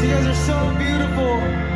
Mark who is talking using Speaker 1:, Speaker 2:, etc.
Speaker 1: You guys are so beautiful.